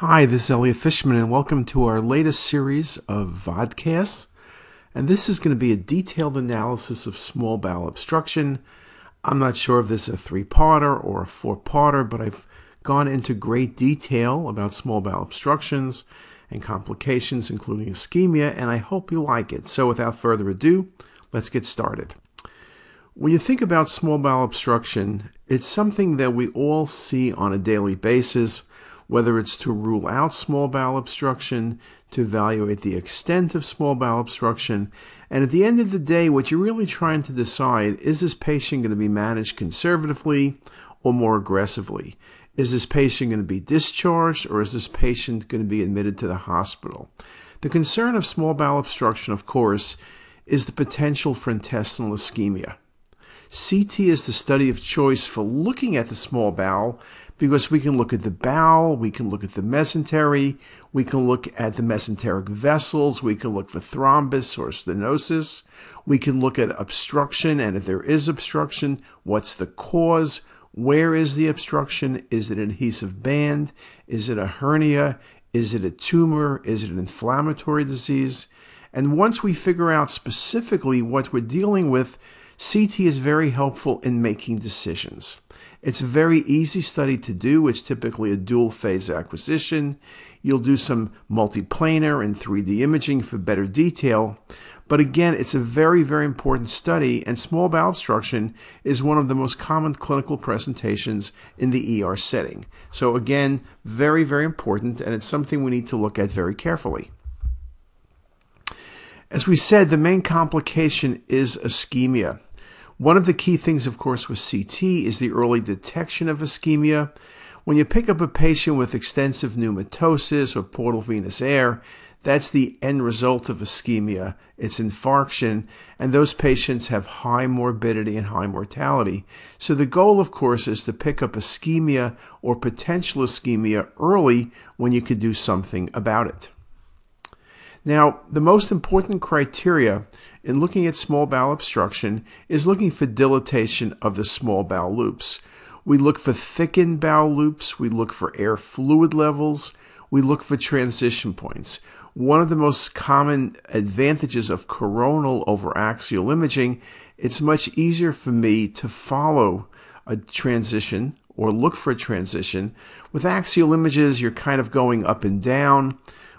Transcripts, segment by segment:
Hi, this is Elliot Fishman, and welcome to our latest series of vodcasts. And this is going to be a detailed analysis of small bowel obstruction. I'm not sure if this is a three parter or a four parter, but I've gone into great detail about small bowel obstructions and complications, including ischemia, and I hope you like it. So, without further ado, let's get started. When you think about small bowel obstruction, it's something that we all see on a daily basis whether it's to rule out small bowel obstruction, to evaluate the extent of small bowel obstruction. And at the end of the day, what you're really trying to decide is this patient going to be managed conservatively or more aggressively? Is this patient going to be discharged or is this patient going to be admitted to the hospital? The concern of small bowel obstruction, of course, is the potential for intestinal ischemia. CT is the study of choice for looking at the small bowel because we can look at the bowel, we can look at the mesentery, we can look at the mesenteric vessels, we can look for thrombus or stenosis, we can look at obstruction, and if there is obstruction, what's the cause? Where is the obstruction? Is it an adhesive band? Is it a hernia? Is it a tumor? Is it an inflammatory disease? And once we figure out specifically what we're dealing with, CT is very helpful in making decisions. It's a very easy study to do. It's typically a dual phase acquisition. You'll do some multiplanar and 3D imaging for better detail. But again, it's a very, very important study, and small bowel obstruction is one of the most common clinical presentations in the ER setting. So, again, very, very important, and it's something we need to look at very carefully. As we said, the main complication is ischemia. One of the key things, of course, with CT is the early detection of ischemia. When you pick up a patient with extensive pneumatosis or portal venous air, that's the end result of ischemia. It's infarction, and those patients have high morbidity and high mortality. So the goal, of course, is to pick up ischemia or potential ischemia early when you could do something about it. Now, the most important criteria in looking at small bowel obstruction is looking for dilatation of the small bowel loops. We look for thickened bowel loops, we look for air fluid levels, we look for transition points. One of the most common advantages of coronal over axial imaging, it's much easier for me to follow a transition or look for a transition. With axial images, you're kind of going up and down.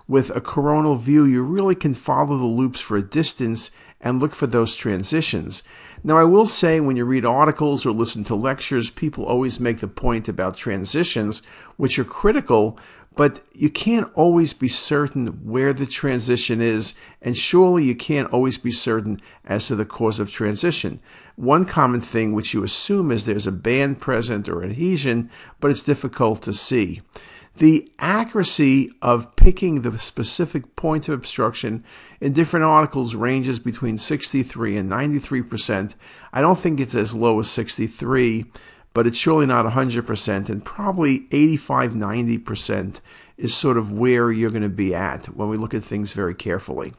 With a coronal view, you really can follow the loops for a distance and look for those transitions. Now, I will say when you read articles or listen to lectures, people always make the point about transitions, which are critical, but you can't always be certain where the transition is, and surely you can't always be certain as to the cause of transition. One common thing which you assume is there's a band present or adhesion, but it's difficult to see. The accuracy of picking the specific point of obstruction in different articles ranges between 63 and 93 percent. I don't think it's as low as 63, but it's surely not 100 percent, and probably 85 90 percent is sort of where you're going to be at when we look at things very carefully.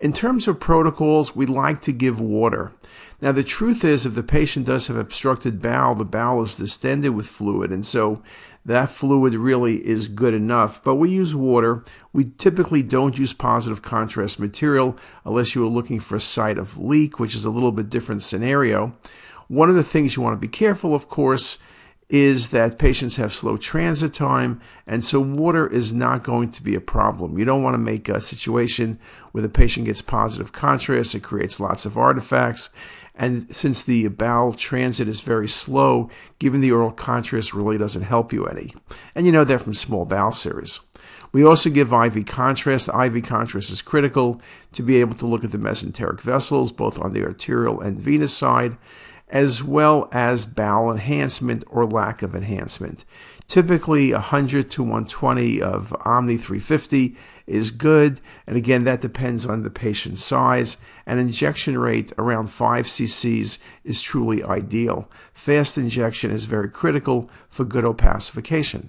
In terms of protocols, we like to give water. Now, the truth is, if the patient does have obstructed bowel, the bowel is distended with fluid, and so that fluid really is good enough. But we use water. We typically don't use positive contrast material unless you are looking for a site of leak, which is a little bit different scenario. One of the things you want to be careful, of course, is that patients have slow transit time, and so water is not going to be a problem. You don't want to make a situation where the patient gets positive contrast, it creates lots of artifacts. And since the bowel transit is very slow, giving the oral contrast really doesn't help you any. And you know that from small bowel series. We also give IV contrast. IV contrast is critical to be able to look at the mesenteric vessels, both on the arterial and venous side as well as bowel enhancement or lack of enhancement. Typically, 100 to 120 of Omni 350 is good, and again, that depends on the patient's size. An injection rate around 5 cc's is truly ideal. Fast injection is very critical for good opacification.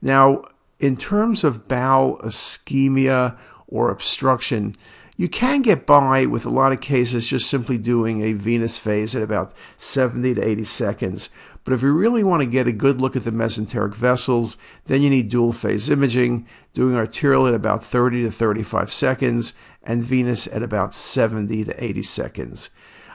Now, in terms of bowel ischemia or obstruction, You can get by with a lot of cases just simply doing a venous phase at about 70 to 80 seconds. But if you really want to get a good look at the mesenteric vessels, then you need dual phase imaging, doing arterial at about 30 to 35 seconds and venous at about 70 to 80 seconds.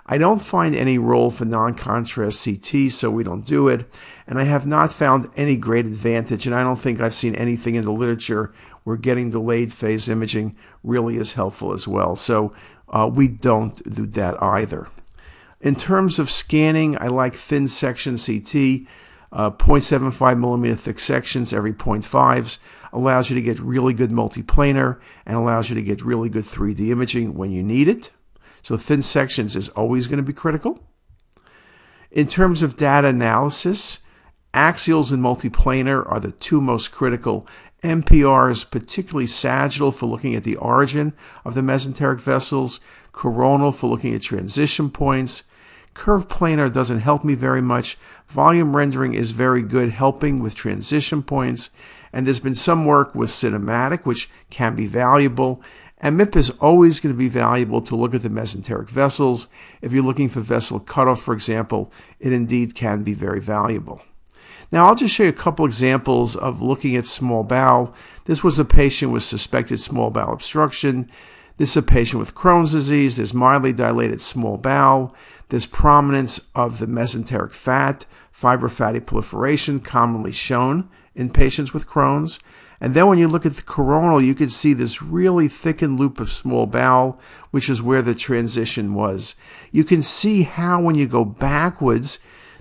I don't find any role for non-contrast CT, so we don't do it. And I have not found any great advantage, and I don't think I've seen anything in the literature where getting delayed phase imaging really is helpful as well. So uh, we don't do that either. In terms of scanning, I like thin section CT. Uh, 0.75 millimeter thick sections every 0.5s allows you to get really good multiplanar and allows you to get really good 3D imaging when you need it. So thin sections is always going to be critical. In terms of data analysis, axials and multiplanar are the two most critical. MPR is particularly sagittal for looking at the origin of the mesenteric vessels, coronal for looking at transition points. Curve planar doesn't help me very much. Volume rendering is very good, helping with transition points. And there's been some work with cinematic, which can be valuable. And MIP is always going to be valuable to look at the mesenteric vessels. If you're looking for vessel cutoff, for example, it indeed can be very valuable. Now, I'll just show you a couple examples of looking at small bowel. This was a patient with suspected small bowel obstruction. This is a patient with Crohn's disease. There's mildly dilated small bowel. There's prominence of the mesenteric fat, fibrofatty proliferation, commonly shown in patients with Crohn's. And then when you look at the coronal, you can see this really thickened loop of small bowel, which is where the transition was. You can see how when you go backwards,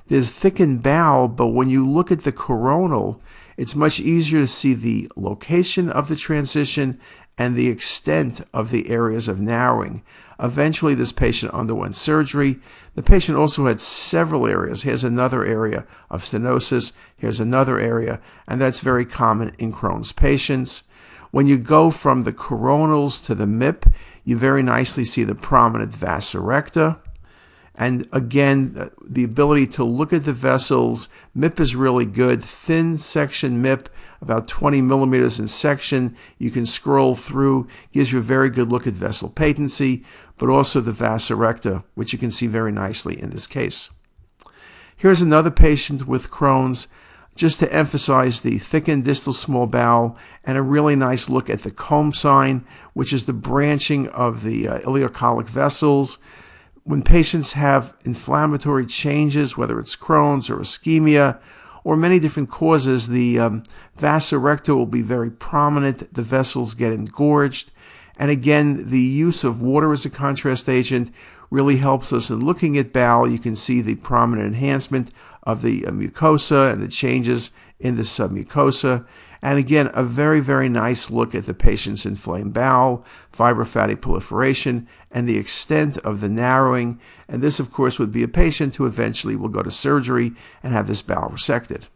there's thickened bowel, but when you look at the coronal, it's much easier to see the location of the transition and the extent of the areas of narrowing. Eventually, this patient underwent surgery. The patient also had several areas. Here's another area of stenosis. Here's another area, and that's very common in Crohn's patients. When you go from the coronals to the MIP, you very nicely see the prominent vasa. And again, the ability to look at the vessels, MIP is really good. Thin section MIP, about 20 millimeters in section. You can scroll through, gives you a very good look at vessel patency, but also the vasa recta, which you can see very nicely in this case. Here's another patient with Crohn's, just to emphasize the thickened distal small bowel and a really nice look at the comb sign, which is the branching of the uh, ileocolic vessels when patients have inflammatory changes, whether it's Crohn's or ischemia or many different causes, the um, will be very prominent. The vessels get engorged. And again, the use of water as a contrast agent really helps us in looking at bowel. You can see the prominent enhancement of the uh, mucosa and the changes in the submucosa. And again, a very, very nice look at the patient's inflamed bowel, fibrofatty proliferation, and the extent of the narrowing. And this, of course, would be a patient who eventually will go to surgery and have this bowel resected.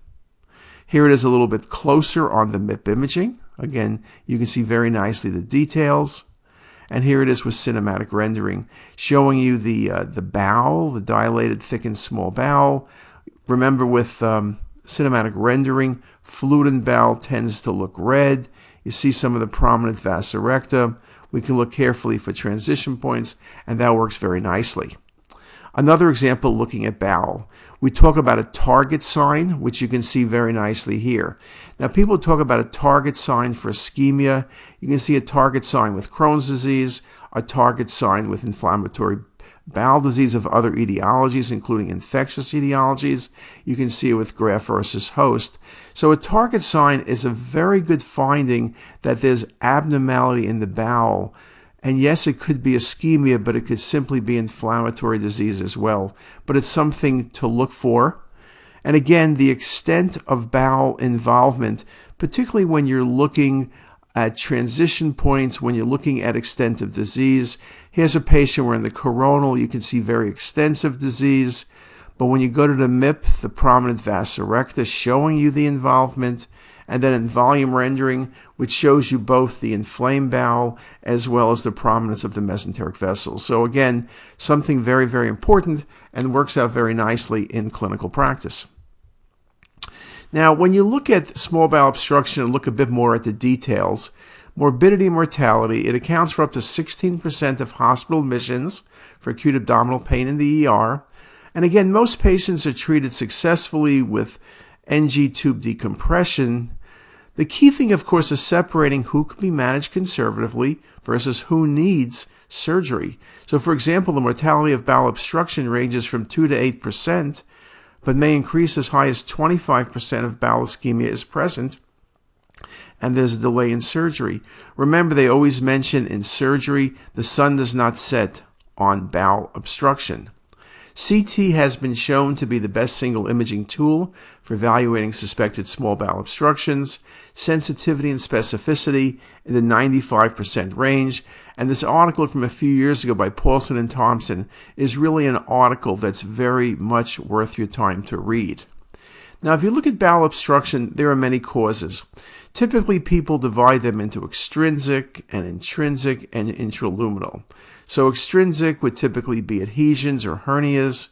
Here it is a little bit closer on the MIP imaging. Again, you can see very nicely the details. And here it is with cinematic rendering, showing you the, uh, the bowel, the dilated, thickened small bowel. Remember with um, cinematic rendering, fluid bowel tends to look red. You see some of the prominent vasa. We can look carefully for transition points, and that works very nicely. Another example looking at bowel. We talk about a target sign, which you can see very nicely here. Now, people talk about a target sign for ischemia. You can see a target sign with Crohn's disease, a target sign with inflammatory bowel disease of other etiologies, including infectious etiologies. You can see it with graft versus host. So a target sign is a very good finding that there's abnormality in the bowel. And yes, it could be ischemia, but it could simply be inflammatory disease as well. But it's something to look for. And again, the extent of bowel involvement, particularly when you're looking at transition points, when you're looking at extent of disease, Here's a patient where in the coronal you can see very extensive disease, but when you go to the MIP, the prominent vasa recta showing you the involvement, and then in volume rendering, which shows you both the inflamed bowel as well as the prominence of the mesenteric vessels. So again, something very, very important and works out very nicely in clinical practice. Now, when you look at small bowel obstruction and look a bit more at the details, Morbidity and mortality, it accounts for up to 16% of hospital admissions for acute abdominal pain in the ER. And again, most patients are treated successfully with NG tube decompression. The key thing, of course, is separating who can be managed conservatively versus who needs surgery. So, for example, the mortality of bowel obstruction ranges from 2 to 8%, but may increase as high as 25% if bowel ischemia is present and there's a delay in surgery. Remember, they always mention in surgery the sun does not set on bowel obstruction. CT has been shown to be the best single imaging tool for evaluating suspected small bowel obstructions, sensitivity and specificity in the 95% range. And this article from a few years ago by Paulson and Thompson is really an article that's very much worth your time to read. Now, if you look at bowel obstruction, there are many causes. Typically, people divide them into extrinsic and intrinsic and intraluminal. So, extrinsic would typically be adhesions or hernias,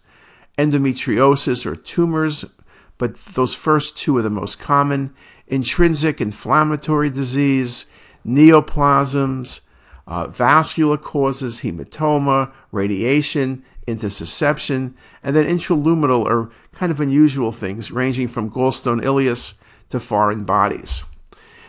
endometriosis or tumors, but those first two are the most common. Intrinsic inflammatory disease, neoplasms, uh, vascular causes, hematoma, radiation, intussusception, and then intraluminal are kind of unusual things ranging from gallstone ileus to foreign bodies.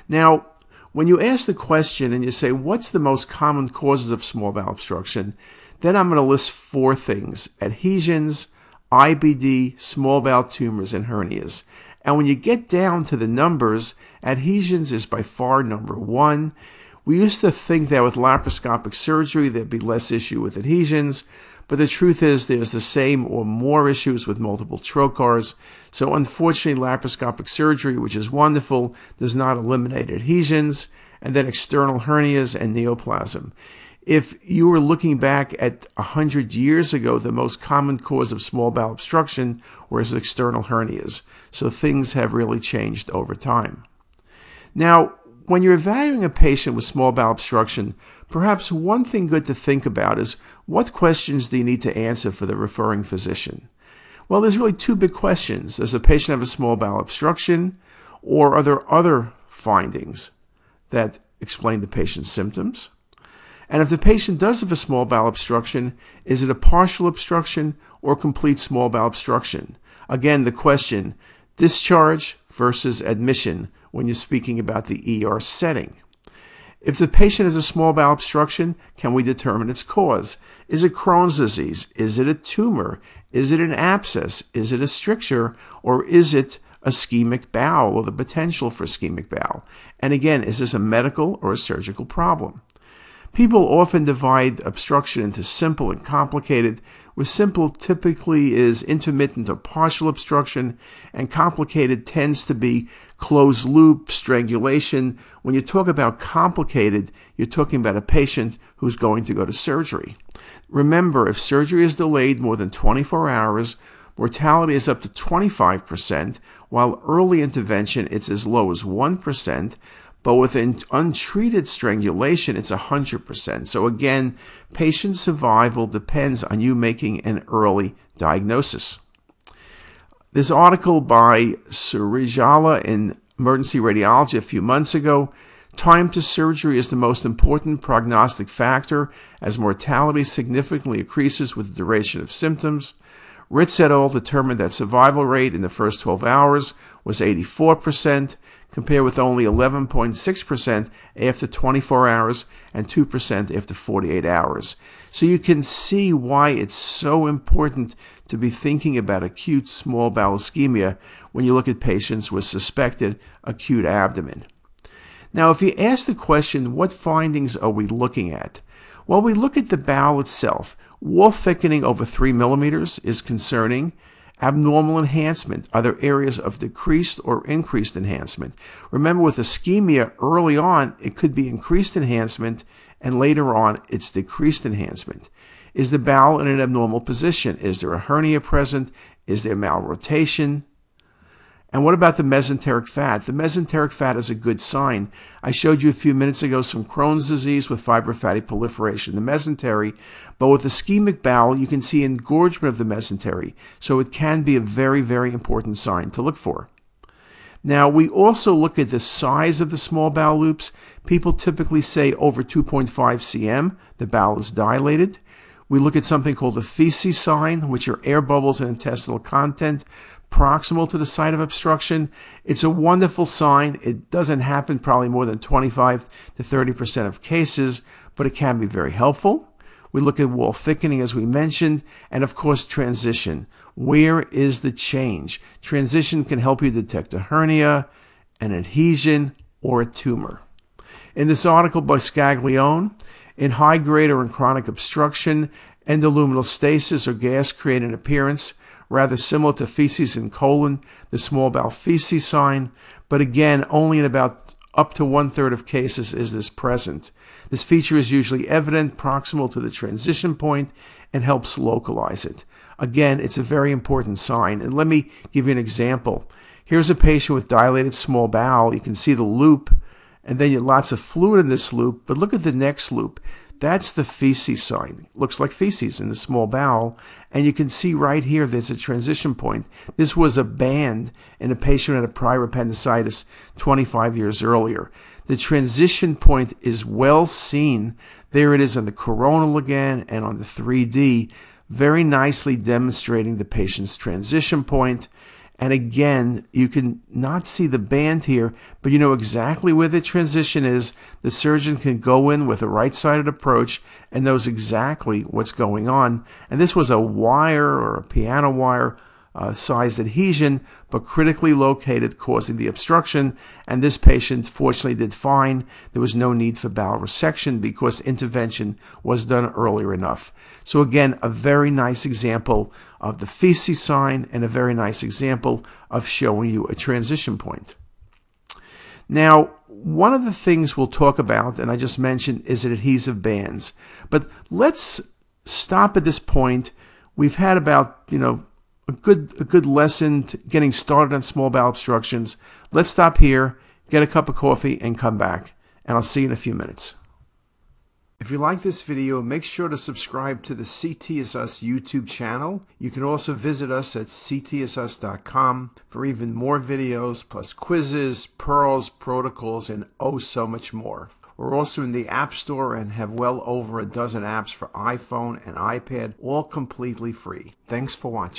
Now, when you ask the question and you say, what's the most common causes of small bowel obstruction? Then I'm going to list four things adhesions, IBD, small bowel tumors, and hernias. And when you get down to the numbers, adhesions is by far number one. We used to think that with laparoscopic surgery, there'd be less issue with adhesions. But the truth is, there's the same or more issues with multiple trocars. So, unfortunately, laparoscopic surgery, which is wonderful, does not eliminate adhesions, and then external hernias and neoplasm. If you were looking back at 100 years ago, the most common cause of small bowel obstruction was external hernias. So things have really changed over time. Now, when you're evaluating a patient with small bowel obstruction, perhaps one thing good to think about is what questions do you need to answer for the referring physician? Well, there's really two big questions. Does the patient have a small bowel obstruction, or are there other findings that explain the patient's symptoms? And if the patient does have a small bowel obstruction, is it a partial obstruction or complete small bowel obstruction? Again, the question discharge versus admission when you're speaking about the ER setting. If the patient has a small bowel obstruction, can we determine its cause? Is it Crohn's disease? Is it a tumor? Is it an abscess? Is it a stricture? Or is it a ischemic bowel or the potential for ischemic bowel? And again, is this a medical or a surgical problem? People often divide obstruction into simple and complicated, where simple typically is intermittent or partial obstruction, and complicated tends to be closed loop, strangulation. When you talk about complicated, you're talking about a patient who's going to go to surgery. Remember, if surgery is delayed more than 24 hours, mortality is up to 25%, while early intervention it's as low as 1%. But with untreated strangulation, it's 100%. So again, patient survival depends on you making an early diagnosis. This article by Surijala in Emergency Radiology a few months ago Time to surgery is the most important prognostic factor as mortality significantly increases with the duration of symptoms. Ritz et al. determined that survival rate in the first 12 hours was 84%, compared with only 11.6% after 24 hours and 2% after 48 hours. So you can see why it's so important to be thinking about acute small bowel ischemia when you look at patients with suspected acute abdomen. Now, if you ask the question, what findings are we looking at? Well, we look at the bowel itself. Wall thickening over 3 millimeters is concerning. Abnormal enhancement. Are there areas of decreased or increased enhancement? Remember, with ischemia, early on, it could be increased enhancement, and later on, it's decreased enhancement. Is the bowel in an abnormal position? Is there a hernia present? Is there malrotation? And what about the mesenteric fat? The mesenteric fat is a good sign. I showed you a few minutes ago some Crohn's disease with fibrofatty proliferation, the mesentery, but with ischemic bowel, you can see engorgement of the mesentery. So it can be a very, very important sign to look for. Now, we also look at the size of the small bowel loops. People typically say over 2.5 cm, the bowel is dilated. We look at something called the feces sign, which are air bubbles and intestinal content proximal to the site of obstruction. It's a wonderful sign. It doesn't happen probably more than 25 to 30% of cases, but it can be very helpful. We look at wall thickening, as we mentioned, and of course, transition. Where is the change? Transition can help you detect a hernia, an adhesion, or a tumor. In this article by Scaglione, in high grade or in chronic obstruction, endoluminal stasis or gas create an appearance rather similar to feces in colon, the small bowel feces sign, but again, only in about up to one third of cases is this present. This feature is usually evident proximal to the transition point and helps localize it. Again, it's a very important sign. And let me give you an example. Here's a patient with dilated small bowel. You can see the loop, and then you have lots of fluid in this loop. But look at the next loop. That's the feces sign. Looks like feces in the small bowel. And you can see right here there's a transition point. This was a band in a patient who had a prior appendicitis 25 years earlier. The transition point is well seen. There it is on the coronal again and on the 3D, very nicely demonstrating the patient's transition point. And again, you can not see the band here, but you know exactly where the transition is. The surgeon can go in with a right-sided approach and knows exactly what's going on. And this was a wire or a piano wire uh, sized adhesion, but critically located, causing the obstruction. And this patient fortunately did fine. There was no need for bowel resection because intervention was done earlier enough. So again, a very nice example of the feces sign and a very nice example of showing you a transition point. Now, one of the things we'll talk about, and I just mentioned, is adhesive bands. But let's stop at this point. We've had about, you know, a good a good lesson getting started on small bowel obstructions. Let's stop here, get a cup of coffee, and come back. And I'll see you in a few minutes. If you like this video, make sure to subscribe to the CTisus YouTube channel. You can also visit us at ctisus.com for even more videos, plus quizzes, pearls, protocols, and oh so much more. We're also in the App Store and have well over a dozen apps for iPhone and iPad, all completely free. Thanks for watching.